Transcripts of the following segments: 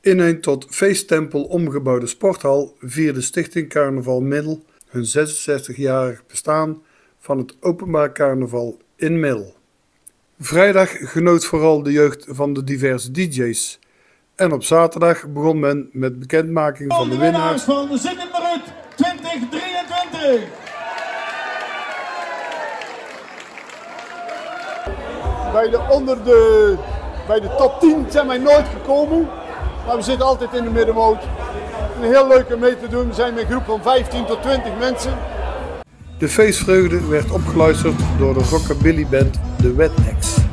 In een tot feesttempel omgebouwde sporthal vierde Stichting Carnaval Middel hun 66-jarig bestaan van het openbaar carnaval in Middel. Vrijdag genoot vooral de jeugd van de diverse DJ's. En op zaterdag begon men met bekendmaking van de winnaars van de Zingenmarkt 2023. Bij de, onder de, bij de top 10 zijn wij nooit gekomen. Maar we zitten altijd in de middenmoot. Een heel leuk om mee te doen. We zijn met een groep van 15 tot 20 mensen. De feestvreugde werd opgeluisterd door de rockabilly band The Wetnecks.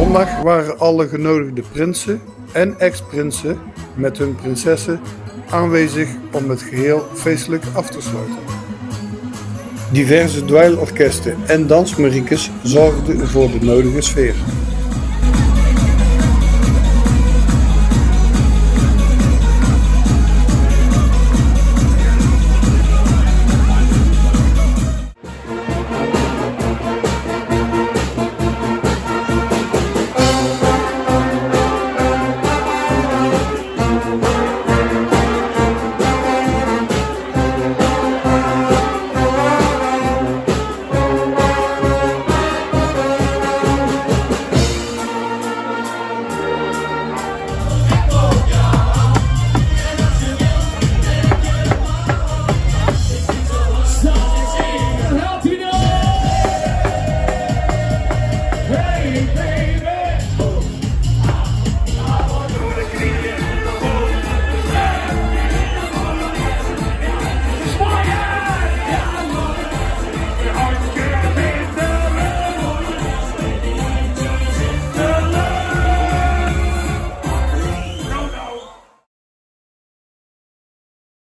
Zondag waren alle genodigde prinsen en ex-prinsen met hun prinsessen aanwezig om het geheel feestelijk af te sluiten. Diverse dweilorkesten en dansmariekes zorgden voor de nodige sfeer.